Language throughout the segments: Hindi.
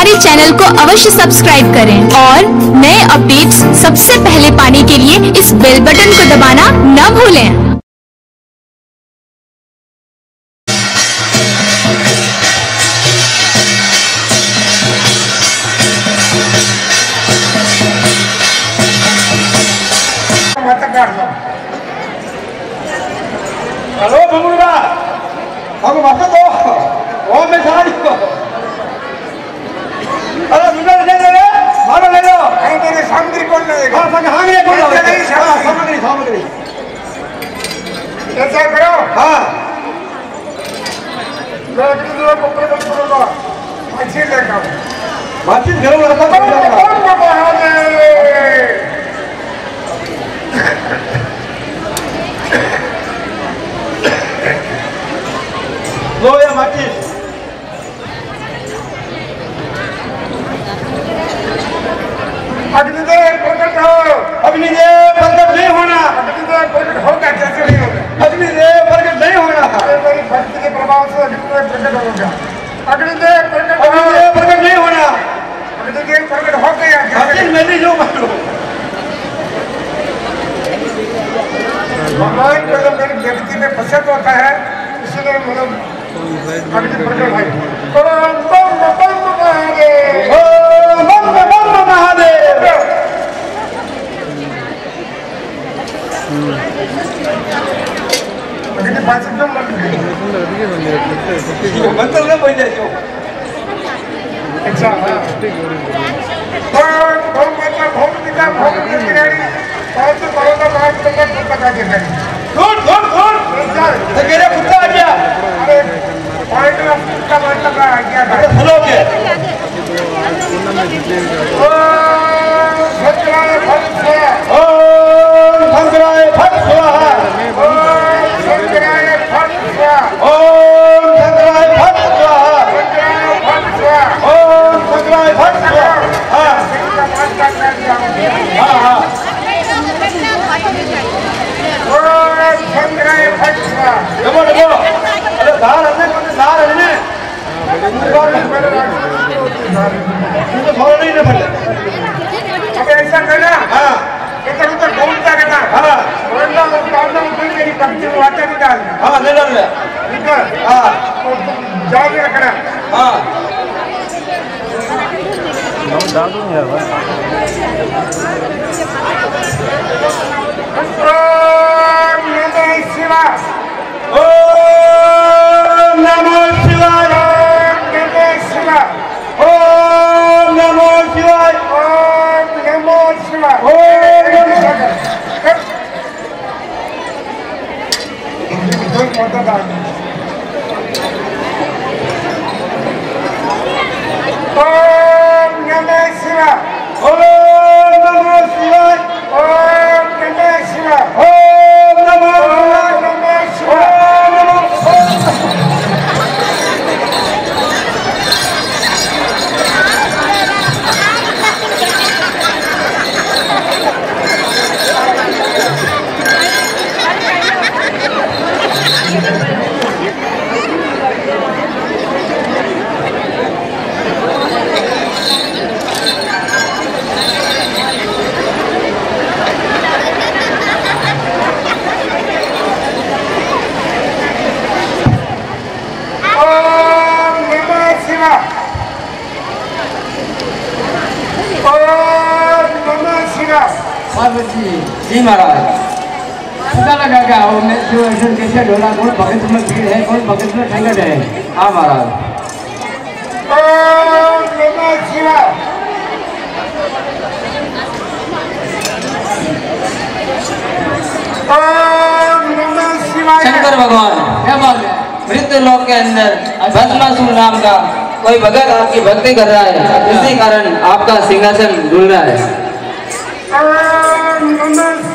हमारे चैनल को अवश्य सब्सक्राइब करें और नए अपडेट्स सबसे पहले पाने के लिए इस बेल बटन को दबाना न भूलें। Conta porta d'água. जी महाराज पता लगा क्या हो मैं जो ऐसे कैसे ढोला कौन भगत में भीड़ है कौन भगत में संकट है? हाँ महाराज। शंकर भगवान क्या बात मृत लोक के अंदर भस्मासुर नाम का कोई भगत आपकी भक्ति कर रहा है इसी कारण आपका सिंहासन डूल रहा है।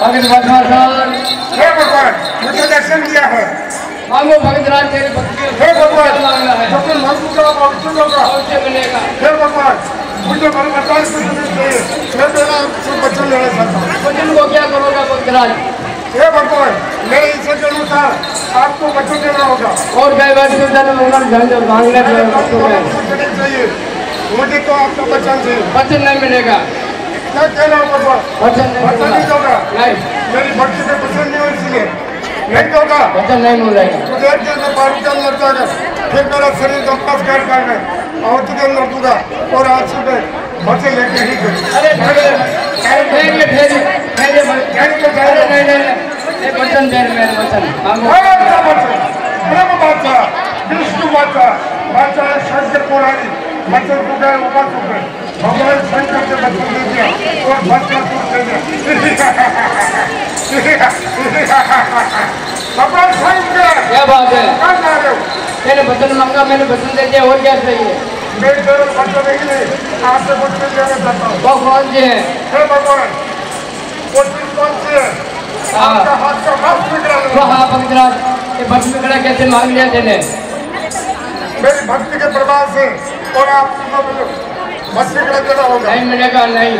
भगत भस्मासुर हे भगवान मुझे दर्शन दिया है। मांगो भगत राज तेरे भक्ति हे भगवान मांगना है। जब मैं मांगूँगा अवश्य होगा। अवश्य मिलेगा हे भगवान मुझे बड़े मिलने मैं आपसे वचन लेना चाहता हूँ। को क्या करोगा भक्त राज हे भगवान मेरे इच्छा के अनुसार आपको वचन देना होगा। और बार तो जन्म मांगने के। में मुझे तो आपका वचन चाहिए। वचन नहीं मिलेगा। क्या कह रहा हूँ भगवान वचन नहीं वचन नहीं मेरी भक्ति पे पसंद नहीं हो इसलिए नहीं दोगा वचन नहीं मिलेगा तो देर के मैं बारू के अंदर फिर मेरा शरीर वापस कर करना और तुझे अंदर दूँगा और आज सुबह वचन लेके ही अरे ठहरे ठहरे ठहरे ठहरे नहीं नहीं वचन दे मेरे वचन मांगो ब्रह्म बादशाह विष्णु बादशाह बादशाह शंकर पुराणी वचन को गए उपास हो गए। भगवान से वचन दे दिया और वचन को दे। दिया भगवान शंकर क्या बात है? कहाँ जा रहे हो। मैंने वचन मांगा मैंने वचन दे दिया और क्या चाहिए? मेरे केवल वचन नहीं नहीं आपसे वचन लेना चाहता हूँ कौन से है। हे भगवान चीज़ कौन सी है? आपका हाथ का हाथ निकला वो हाँ ये बच में कैसे मांग लिया तेने? मेरी भक्ति के प्रभाव से और आप भक्ति का देना होगा। नहीं मिलेगा नहीं।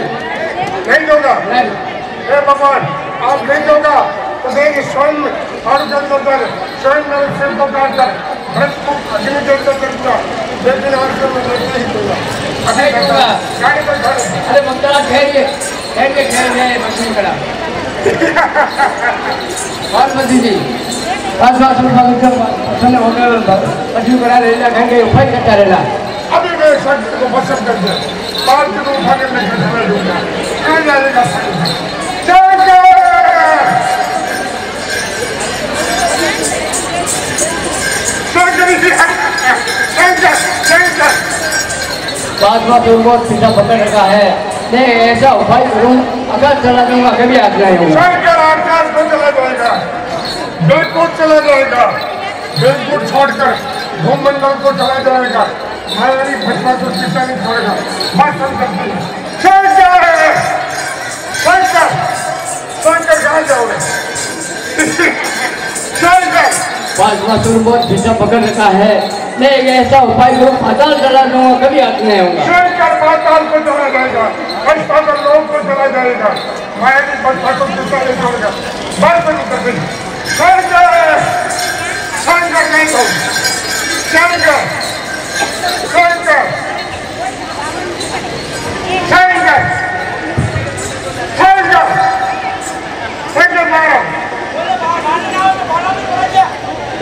नहीं दोगा नहीं। भगवान आप नहीं दोगा तो देंगे स्वयं और अंदर स्वयं मेरे सिर को काट कर भ्रष्ट को अग्नि देवता करूँगा लेकिन आपसे मैं नहीं दूँगा। गाड़ी पर खड़े अरे भक्तराज ठहरिए। ठहरिए ठहरिए बच खड़ा। पार्वती जी पास पास में भगत वचन हो गए बच में खड़ा रहेगा कहेंगे उपाय करता रहना। अभी मैं शक्ति को वशम कर दिया बाल के उठा कर लेकर चला दूँगा कहाँ जाएगा बात बात उनको पीछा पकड़ रखा है। मैं ऐसा उपाय करूँ अगर चला दूँगा कभी हाथ नहीं होगा आकाश में चला जाएगा बिल्कुल चला जाएगा बिल्कुल छोड़कर भूमंडल को चला जाएगा को पीछा नहीं छोड़ेगा कहाँ जाओगे पीछा पकड़ रखा है मैं एक ऐसा उपाय करूँ पाताल चला दूँगा कभी हाथ नहीं शंकर पाताल को चला जाएगा बचपा कर लोग को चला जाएगा मैं भी बचपा को पीछा नहीं छोड़ेगा बस नहीं कर देगी शंकर शंकर नहीं हो शंकर शंकर शंकर महाराज कृष्ण शंकर एक पार से चला गया मैं बड़ा भयंकर पार उठा कर लाता हूँ कृष्ण शंकर के पार के रहेगा मैं पाप के लेके क्या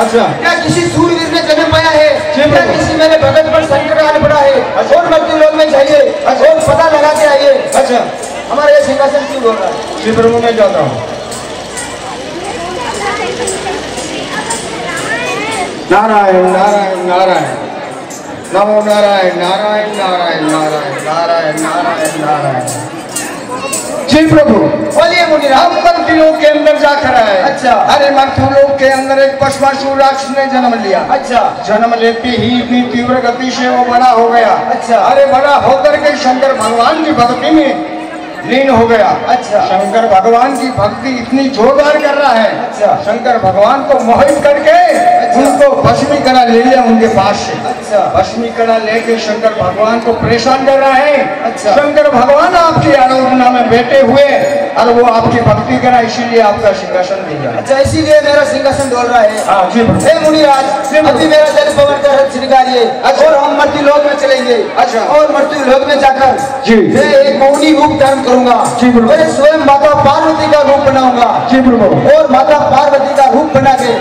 अच्छा। क्या किसी सूरवीर ने जन्म पाया है? क्या किसी मेरे भगत पर संकट आने पड़ा है? और मृत्यु लोग में चाहिए और पता लगा के आइए? अच्छा। हमारा यह सिंहासन क्यों डोल रहा है? श्री प्रभु मैं जाता हूँ। नारायण नारायण नारायण। नमो नारायण नारायण नारायण नारायण नारायण नारायण नारायण। जी प्रभु। बोलिए मुझे हम मंत्रियों के अंदर जाकर आए। अच्छा। अरे मंत्रियों के अंदर एक पशु राक्षस ने जन्म लिया। अच्छा। जन्म लेते ही इतनी तीव्र गति से वो बड़ा हो गया। अच्छा। अरे बड़ा होकर के शंकर भगवान की भक्ति में लीन हो गया अच्छा। शंकर भगवान की भक्ति इतनी जोरदार कर रहा है अच्छा। शंकर भगवान को मोहित करके अच्छा। उनको भस्मीकरण ले लिया उनके पास से अच्छा। भस्मीकरण लेके शंकर भगवान को परेशान कर रहा है अच्छा। शंकर भगवान आपकी आराधना में बैठे हुए और वो आपकी भक्ति करा इसीलिए आपका सिंहासन दिया अच्छा इसीलिए मेरा सिंहासन डोल रहा है हाँ जी हे मुनिराज अभी मेरा जल पवन का रथ स्वीकारिए अच्छा। और हम मृत्यु लोक में चलेंगे अच्छा। और मृत्यु लोक में जाकर जी। मैं एक मौनी रूप धारण करूँगा जी। मैं स्वयं माता पार्वती का रूप बनाऊँगा जी और माता पार्वती का रूप बना के।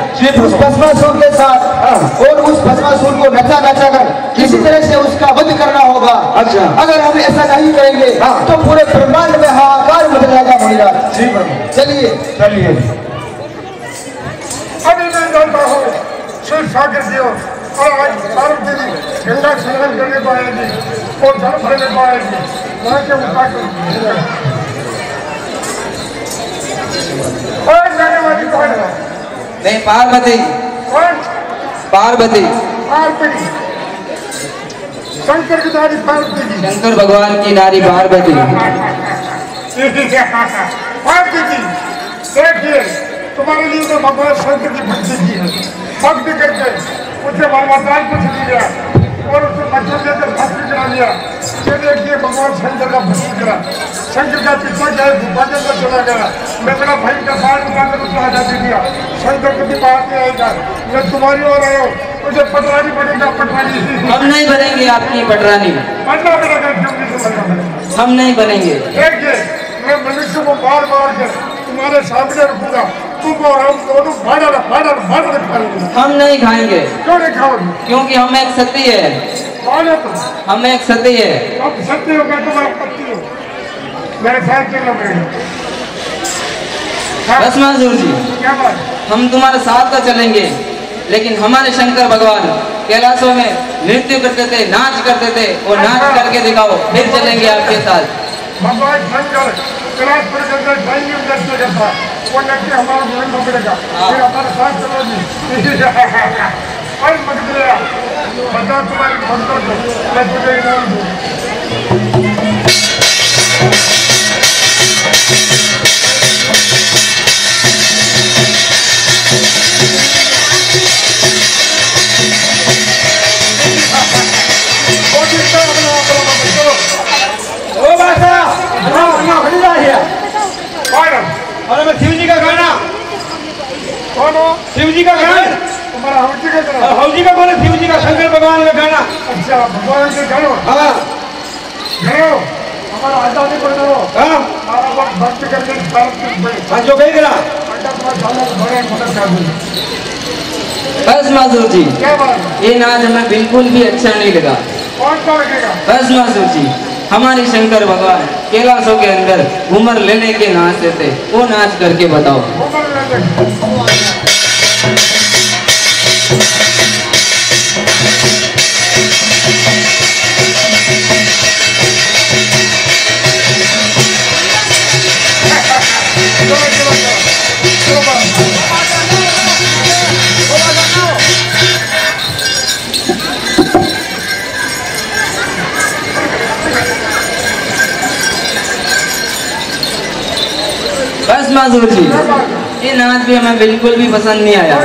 उस भस्मासुर के साथ और उस भस्मासुर को नचा नचा कर किसी तरह से उसका वध करना होगा अच्छा। अगर हम ऐसा नहीं करेंगे हाँ। तो पूरे ब्रह्मांड में हाहाकार मुनिराज जी प्रभु। चलिए। चलिए अभी मैं जानता हूँ शिव सागर जी हो और आज पार्वती जी गंगा स्नान करने को आएगी और जल भरने को आएगी वहाँ के उठा और जाने वाली कौन है। नहीं पार्वती। कौन पार्वती। पार्वती। शंकर की दादी पार्वती शंकर भगवान की नारी पार्वती। जी देखिए तुम्हारे लिए तो भगवान शंकर की भक्ति की है भक्ति करके उसे वरदान कुछ नहीं गया और उसे बच्चों देकर भक्ति करा दिया ये देखिए भगवान शंकर का भक्ति करा शंकर का पिता क्या है गुफा के चला गया मैं मेरा भाई का बाढ़ उठाकर उसको आज़ादी दिया शंकर कभी बाहर नहीं आएगा मैं तुम्हारी ओर आया हूँ मुझे पटवारी बनेगा पटवारी हम नहीं बनेंगे आपकी पटरानी। पटना बनेगा हम नहीं बनेंगे। देखिए मैं मनुष्य को बार बार कर तुम्हारे सामने रखूँगा। तुम और हम दोनों भाड़ा भाड़ा भाड़ा खा लेंगे हम नहीं खाएँगे। क्यों नहीं खाओगे? क्योंकि हम एक सती है। हम एक सती है। अब सत्य हो मैं तुम्हारा पति हूँ। मेरे साथ चलना पड़ेगा हाँ, बस मंजूर जी। क्या बात? हम तुम्हारे साथ तो चलेंगे लेकिन हमारे शंकर भगवान कैलाशों में नृत्य करते थे नाच करते थे और नाच करके दिखाओ फिर चलेंगे आपके साथ। भगवान बनकर क्लास पर करता ड्राइंग में नृत्य करता वो लड़के हमारा जीवन को हाँ। फिर हमारे साथ चलोगी और मत गया बता तुम्हारी भक्तों को मैं तुझे इनाम दूँ। अरे मैं शिव जी का गाना। कौन हो? शिव जी का गाना। तुम्हारा हवजी का करो हौजी का बोले शिव जी का शंकर भगवान का गाना। अच्छा भगवान के करो हाँ। करो हमारा आज़ादी को करो हाँ। हमारा वक्त भक्ति करके भारत हाँ। जो कही करा। तुम्हारा सामने बड़े मदद कर दूँ। बस मासूर जी क्या बात ये नाच हमें बिल्कुल भी अच्छा नहीं लगा। कौन सा लगेगा? बस मासूर जी। हमारे शंकर भगवान कैलाशों के अंदर घूमर लेने के नाचते थे। वो नाच करके बताओ। मासूर जी। ये नाच भी हमें बिल्कुल भी पसंद नहीं आया।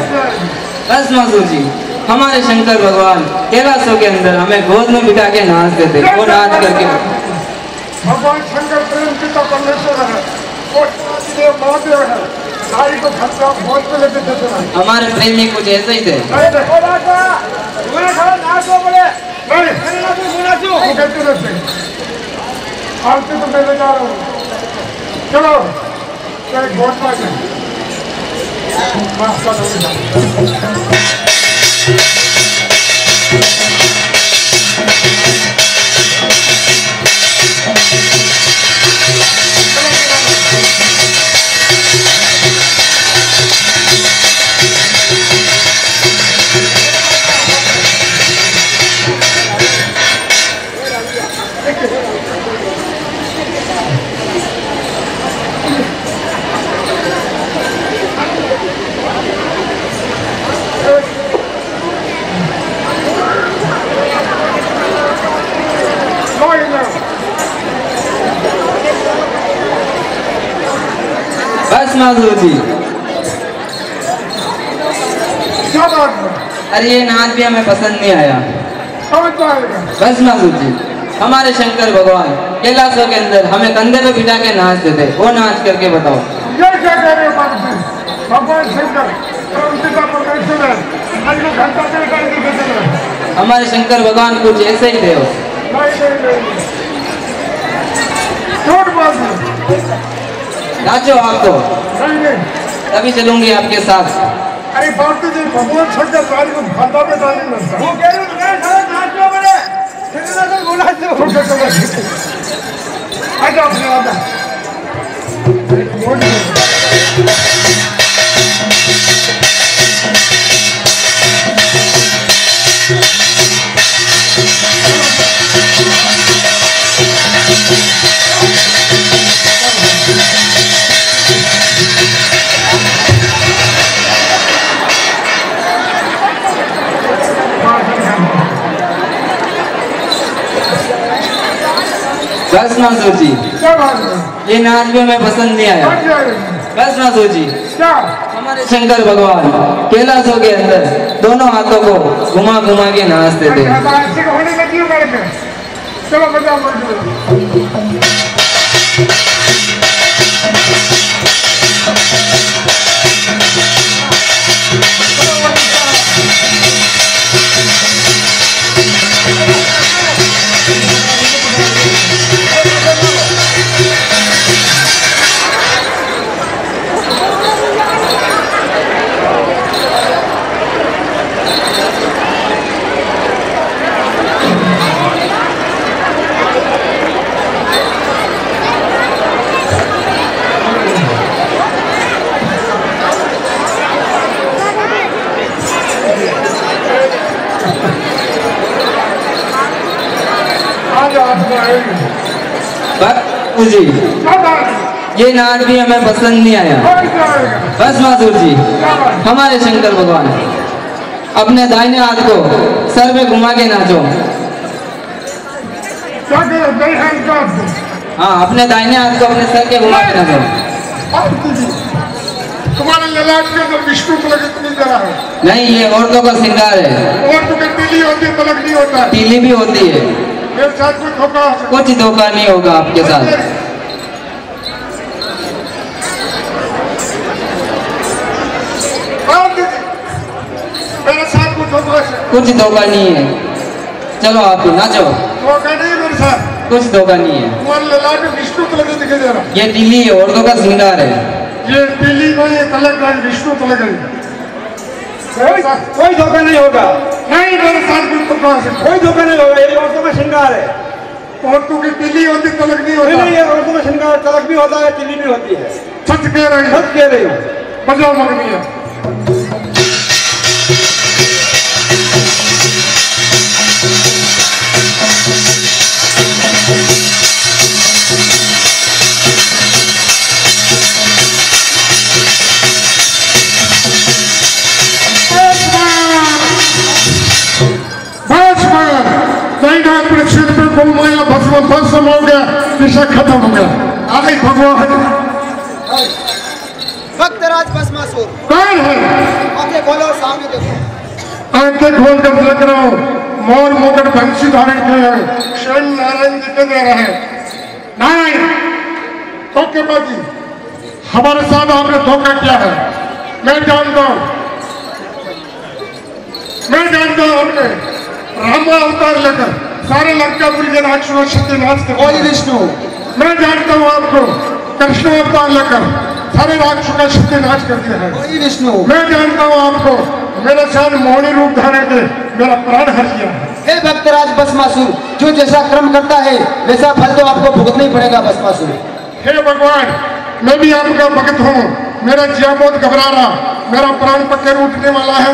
बस मासूर जी हमारे शंकर भगवान कैलाशों के अंदर हमें गोद में बिठा के नाचते थे वो नाच करके। भगवान शंकर प्रेम पिता परमेश्वर है। है। देते हैं। हमारे प्रेमी कुछ ऐसे ही थे। नहीं देखो तुम्हारे घर नाच हो बोले नहीं वो कहते रहते आरती क्या बात अरे ये नाच भी हमें पसंद नहीं आया। बस मासूर जी हमारे शंकर भगवान कैलाशों के अंदर हमें कंधे पे बिठा के नाच देते वो नाच करके बताओ। ये क्या कह रहे हो भगवान शंकर हमारे शंकर भगवान कुछ ऐसे ही थे। नाचो आप तो। तभी चलूँगी आपके साथ। अरे बापू जी भगवान शंकर नारी को घंटा पे डालने लगता वो कह रहे हो नाचो बोले। छोटे चलो आजा अपने आजा बस ना सोची क्या बात है? ये नाच भी हमें पसंद नहीं आया। बस ना सोची क्या? हमारे शंकर भगवान कैलाशों के अंदर दोनों हाथों को घुमा घुमा के नाचते थे। चलो जी। ये नाच भी हमें पसंद नहीं आया। बस माधुर जी हमारे शंकर भगवान। अपने दाहिने हाथ को सर पे घुमा के नाचो। का हाँ अपने दाहिने हाथ को अपने सर के घुमा के नाचो। तुम्हारे ललाट के अंदर विष्णु तलक इतनी जरा है नहीं ये औरतों का श्रृंगार है। और तुम्हें दिली होती है तलक नहीं होता पीली भी होती है। मेरे साथ कुछ धोखा नहीं होगा आपके साथ। और कुछ धोखा नहीं है। चलो आप नाचो धोखा नहीं मेरे साथ। कुछ धोखा नहीं है। ये दिल्ली है औरतों का श्रृंगार है। ये दिल्ली में ये तलक विष्णु तलक है कोई कोई धोखा नहीं होगा। नहीं मेरे साथ हो। सकता कोई धोखा नहीं होगा ये औरतों का श्रृंगार है। औरतों की दिल्ली होती तलक नहीं नहीं नहीं औरतों का श्रृंगार तलक भी होता है तिली भी होती है। सच कह रहे हैं। सच कह रही हूँ। बजाओ मगनिया घुमाया विषय खत्म हो गया आई भगवान। भक्तराज भस्मासुर। कौन है? आँखें खोलो और सामने देखो। आँखें खोल कर देख रहा हूँ। मोर मुकुट बंशी धारण किए हैं। शरण नारायण जी के दे रहे हैं। नारायण धोखेबाजी। हमारे साथ आपने धोखा किया है। मैं जानता हूँ। मैं जानता हूँ आपने रामा अवतार लेकर सारे लंकापुरी के राक्षसों शक्ति नाश कर विष्णु मैं जानता हूँ आपको कृष्ण अवतार लेकर सारे राक्षसों का शक्ति नाश कर दिया है। बोली विष्णु मैं जानता हूँ आपको मेरे साथ मोहनी रूप धारण के मेरा प्राण हर दिया है। हे भक्तराज भस्मासुर जो जैसा कर्म करता है वैसा फल तो आपको भुगतना ही पड़ेगा भस्मासुर। हे भगवान मैं भी आपका भक्त हूँ। मेरा जिया बहुत घबरा रहा। मेरा प्राण पक्के उठने वाला है।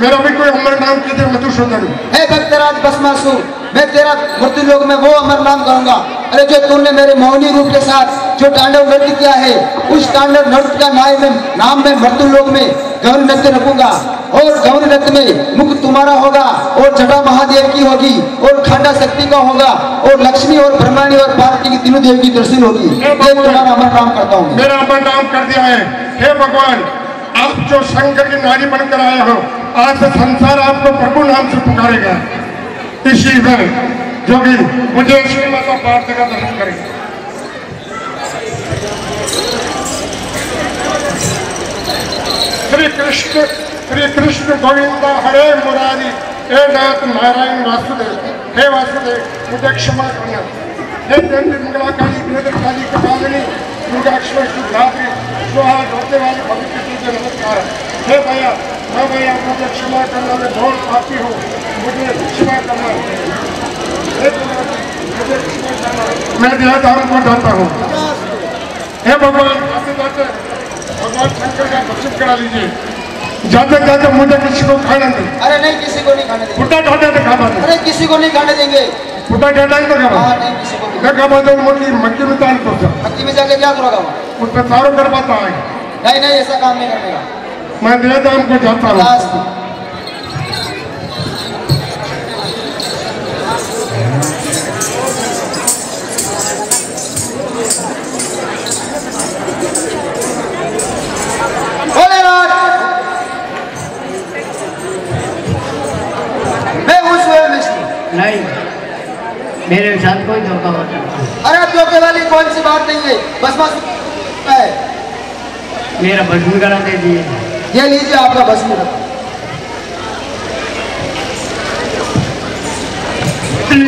मेरा भी कोई अमर नाम कीजिए मधुसूदन। हे भक्तराज भस्मासुर मैं तेरा मृत्यु लोग में वो अमर नाम करूँगा अरे जो तूने मेरे मोहनी रूप के साथ जो तांडव नृत्य किया है उस तांडव नृत्य का नाम में नाम में मृत्यु लोक में गौरी नृत्य रखूँगा। और गौरी नृत्य में मुख तुम्हारा होगा और जटा महादेव की होगी और खंडा शक्ति का होगा और लक्ष्मी और ब्रह्माणी और पार्वती की तीनों देव की दर्शन होगी। तुम्हारा अमर नाम करता हूँ। मेरा अमर नाम कर दिया है। हे भगवान आप जो शंकर की नारी बनकर आए हो आज से संसार आपको प्रभु नाम से पुकारेगा। इसी में जो कि मुझे श्री माता पार्थ का दर्शन करेगा श्री कृष्ण श्री कृष्ण गोविंद, हरे मुरारी, हे नाथ नारायण वासुदेव, हे वासुदेव, मुझे क्षमा करना। हे रोते वाली तुझे नमस्कार। हे भैया मैं भैया, मुझे क्षमा करना, मैं बहुत पापी हूँ। मुझे क्षमा करना। मैं दिया धाम को जाता हूँ। हे भगवान भगवान शंकर का दर्शन करा लीजिए। जाते जाते मुझे किसी को खाना नहीं अरे नहीं किसी को नहीं खाने देंगे। फुटा ठाटे तो खाना नहीं अरे किसी को नहीं खाने देंगे। फुटा ठाटा ही तो खाना हाँ नहीं किसी को नहीं। मैं खाना तो मुझे मक्की में ताल को मक्की में जाके क्या करोगा उस पर तारों कर पाता है। नहीं नहीं ऐसा काम नहीं करने का। मैं दिया धाम को जाता हूँ। साथ कोई धोखा होता अरे धोखे वाली कौन सी बात नहीं है? बस बस मेरा भस्म करा दे दिए। ये लीजिए आपका भस्म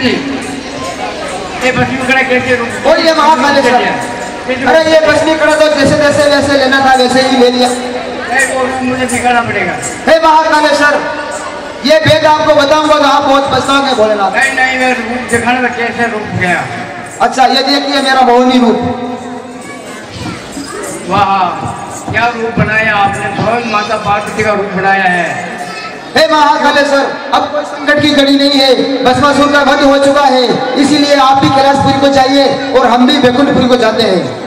जी ये भस्म करा कैसे रूप बोलिए महाकालेश्वर अरे ये भस्मी कड़ा तो जैसे जैसे वैसे लेना था वैसे ही ले लिया। मुझे पड़ेगा। हे महाकालेश्वर ये भेद आपको बताऊँगा तो आप बहुत पछताओगे भोलेनाथ। नहीं नहीं मैं रूप दिखाना था कैसे रूप गया? अच्छा ये देखिए मेरा मोहनी रूप। वाह क्या रूप बनाया आपने? बहुत माता पार्वती का रूप बनाया है। हे महाकालेश्वर अब कोई संकट की घड़ी नहीं है भस्मासुर का वध हो चुका है इसीलिए आप भी कैलाशपुरी को जाइए और हम भी बैकुंठपुरी को जाते हैं।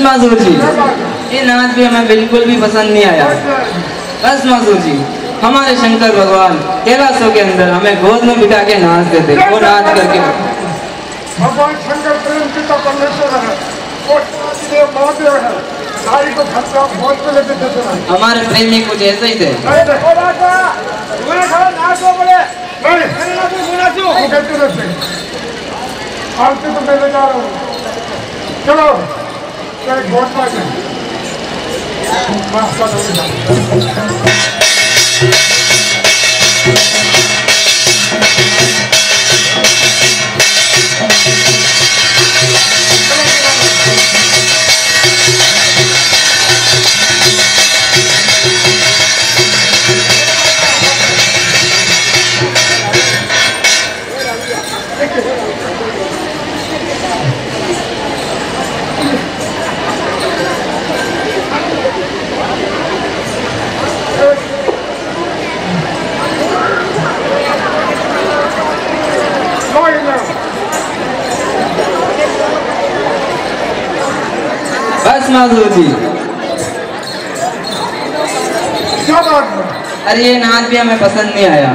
बस मासूर जी। ये नाच भी हमें बिल्कुल भी पसंद नहीं आया। बस मासूर जी हमारे शंकर भगवान तेरह सौ के अंदर हमें गोद में बिठा के नाच देते वो नाच करके। भगवान शंकर प्रेम पिता परमेश्वर है है हैं। हमारे प्रेमी कुछ ऐसे ही थे। तो हूँ। चलो। चलो गोट पास है माफ़ जी अरे ये नाच भी हमें पसंद नहीं आया।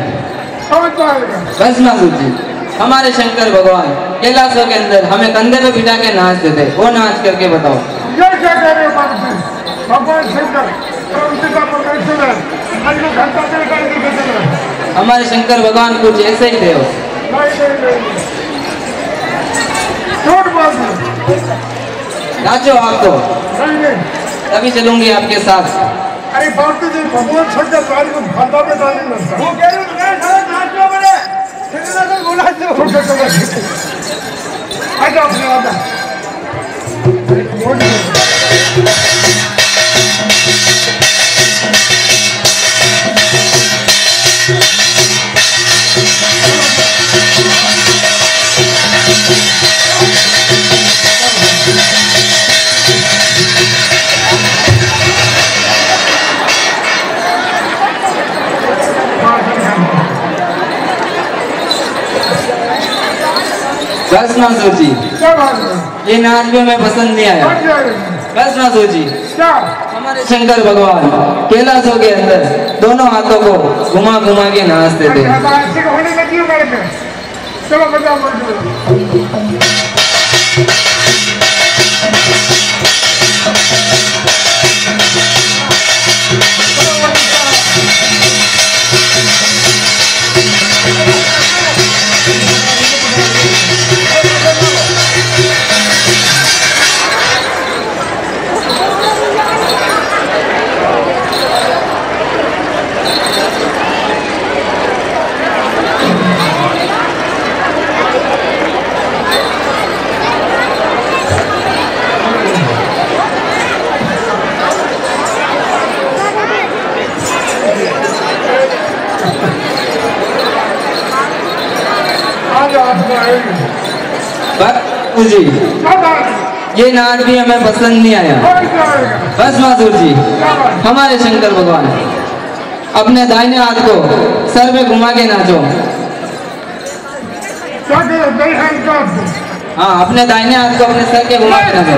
बस मासूर जी हमारे शंकर भगवान कैलाशों के अंदर हमें कंधे पे बिठा के नाच देते वो नाच करके बताओ। हमारे शंकर भगवान कुछ ऐसे ही थे हो। नाचो आप तो तभी चलूँगी आपके साथ। अरे बापू तो भगवान को भाता में डालने लगता वो कह रहे हो सारा नाच लो बड़े बोला तो। आजा अपने आजा बस ना जी क्या बात है? ये नाच भी हमें पसंद नहीं आया। बस ना जी क्या? हमारे शंकर भगवान कैलाशों के अंदर दोनों हाथों को घुमा घुमा के नाचते थे। को जी? ये नाच भी हमें पसंद नहीं आया। बस मासूर जी हमारे शंकर भगवान। अपने दाहिने हाथ को सर पे घुमा के नाचो। का हाँ अपने दाहिने हाथ को अपने सर के घुमा के नाचो।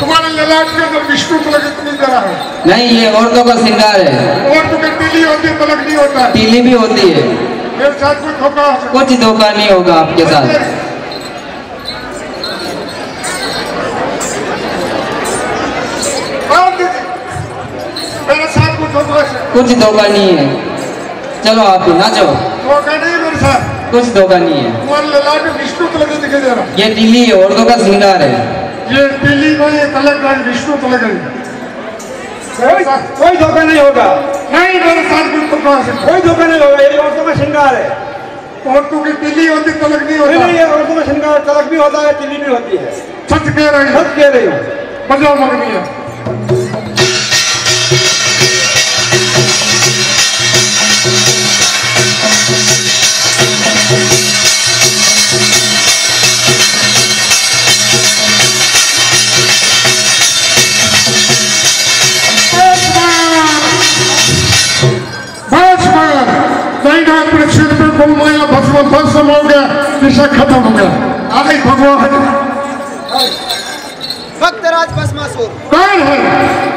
तुम्हारे ललाट के अंदर विष्णु तलक इतनी जरा है नहीं ये औरतों का श्रृंगार है। और तो दिल्ली होती है तलक नहीं होता पीली भी होती है। मेरे साथ कोई धोखा कुछ धोखा नहीं होगा आपके साथ। मेरे धोखा कुछ धोखा नहीं है। चलो आप नाचो है। धोखा नहीं मेरे साथ कुछ धोखा नहीं है। विष्णु रहा ये टीली औरतों का श्रृंगार है। ये दिल्ली में ये तलक है विष्णु तलक कोई कोई धोखा नहीं होगा। नहीं मेरे साथ कोई धोखा हो। सकता कोई धोखा नहीं होगा ये औरतों का श्रृंगार है। है। औरतों की दिल्ली होती तलक नहीं होती। नहीं ये औरतों का श्रृंगार तलक भी होता है तिली भी होती है। सच कह रहे हैं। सच कह रही हूँ। बजाओ मगनिया बस माया भस्म हो गया विषय खत्म हो गया आई भगवान भक्तराज भस्मासुर कौन है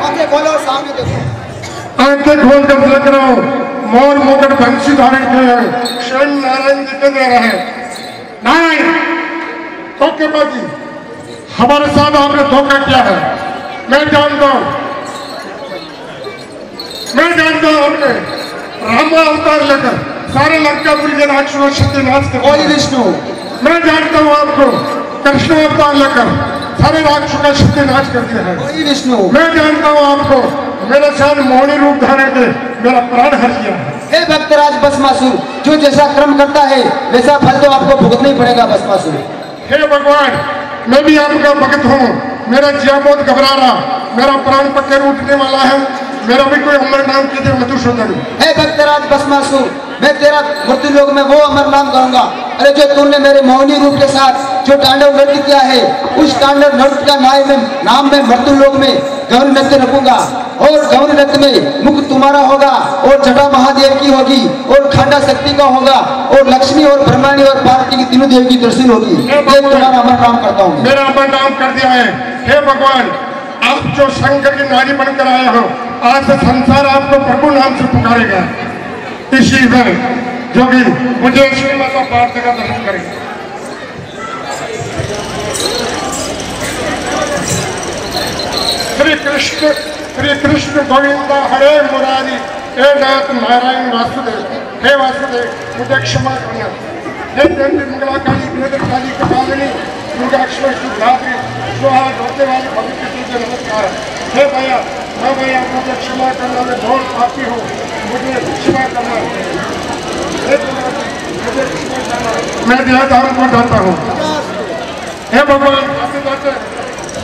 आँखें खोलो सामने देखो आँखें खोल कर देख रहा हूँ मोर मुकुट बंशी धारण किए हैं स्वयं नारायण जी के दे रहे हैं नारायण धोखेबाजी हमारे साथ आपने धोखा किया है मैं जानता हूँ मैं जानता हूँ आपने रामा अवतार लेकर सारे लंकापुरी के राक्षसों सत्यनाश कर ओली विष्णु। मैं जानता हूँ आपको कृष्ण अवतार लेकर सारे राक्षसों का सत्यनाश कर दिया है। ओली विष्णु। मैं जानता हूँ आपको मेरे साथ मोहनी रूप धारण के मेरा प्राण हर दिया है। हे भक्तराज भस्मासुर जो जैसा कर्म करता है वैसा फल तो आपको भुगतना ही पड़ेगा भस्मासुर। हे भगवान मैं भी आपका भक्त हूँ। मेरा जिया बहुत घबरा रहा। मेरा प्राण पक्के उठने वाला है। मेरा भी कोई अमर नाम कीजिए मधुसूदन। हे भक्तराज भस्मासुर मैं तेरा मृत्यु लोक में वो अमर नाम करूँगा। अरे जो तूने मेरे मौनी रूप के साथ जो तांडव नृत्य किया है उस तांडव नृत्य का नाम में नाम में मृत्यु लोक में गौरी नृत्य रखूँगा। और गौरी नृत्य में मुख तुम्हारा होगा और जटा महादेव की होगी और खंडा शक्ति का होगा और लक्ष्मी और ब्रह्माणी और पार्वती की तीनों देव की दर्शन होगी। तुम्हारा अमर नाम करता हूँ। मेरा अमर नाम कर दिया है। हे भगवान आप जो शंकर की नारी बनकर आए हो आज से संसार आपको प्रभु नाम से पुकारेगा। इसी में जो भी मुझे पार्थ का दर्शन करेगा श्री कृष्ण श्री कृष्ण गोविंद हरे मुरारी, हे नाथ नारायण वासुदेव, हे वासुदेव, मुझे क्षमा करना। हे मंगला काली वेद कपालिनी दुर्गाक्षर शुद्धात्री सुहा धोते वाली भविष्य तुझे नमस्कार हे। भैया मैं भैया मुझे क्षमा करना मैं बहुत पापी हूँ। मुझे क्षमा करना मैं देह धाम को जाता हूँ। हे भगवान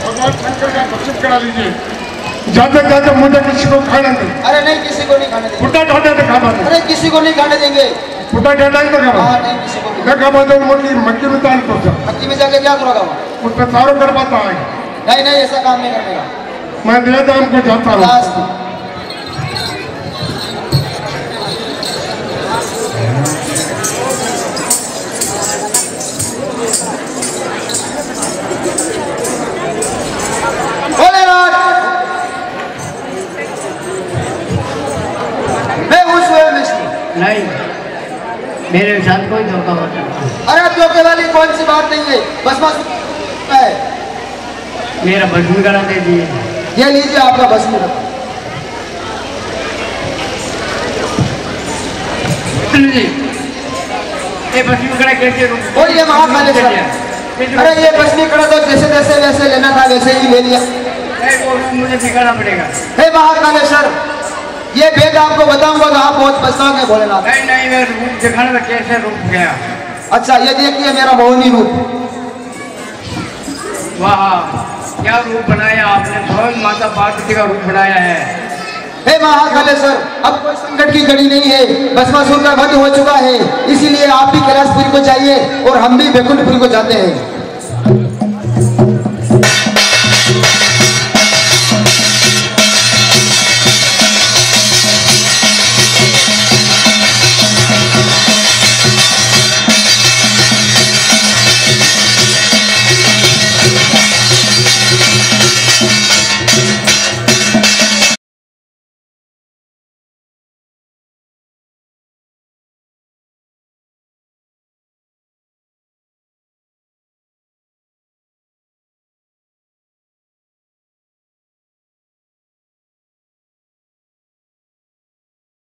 भगवान शंकर का दर्शन करा लीजिए। जाते जाते मुझे किसी को खाना नहीं। अरे नहीं किसी को नहीं खाने देंगे। ठाटे तो खाना अरे किसी को नहीं खाने देंगे। फुटा डेटा ही तो खाना हाँ नहीं किसी को नहीं मैं खाना तो मोटी मक्की में ताल पहुँचा मक्की में जाके क्या करोगा उस पर सारो कर पाता है नहीं नहीं ऐसा काम नहीं करने का। मैं देह दाम को जाता हूँ। लास्ट। भोलेनाथ मेरे साथ कोई धोखा। अरे धोखे वाली कौन सी बात नहीं है? बस बस है। मेरा भस्म करा दे दिए। ये लीजिए आपका भस्म ये भस्म करा कैसे बोलिए महाकालेश्वर। अरे ये भस्मी कड़ा तो जैसे जैसे वैसे लेना था वैसे ही ले लिया। मुझे दिखाना पड़ेगा। हे महाकालेश्वर ये भेद आपको बताऊँगा तो आप बहुत पछताओगे भोलेनाथ। नहीं नहीं मैं रूप दिखाने में कैसे रूप गया? अच्छा ये देखिए मेरा मोहनी रूप। वाह क्या रूप बनाया आपने? भवन माता पार्वती का रूप बनाया है। हे महाकालेश्वर अब कोई संकट की घड़ी नहीं है। भस्मासुर का वध हो चुका है। इसीलिए आप भी कैलाशपुरी को चाहिए और हम भी बैकुंठपुरी को जाते हैं।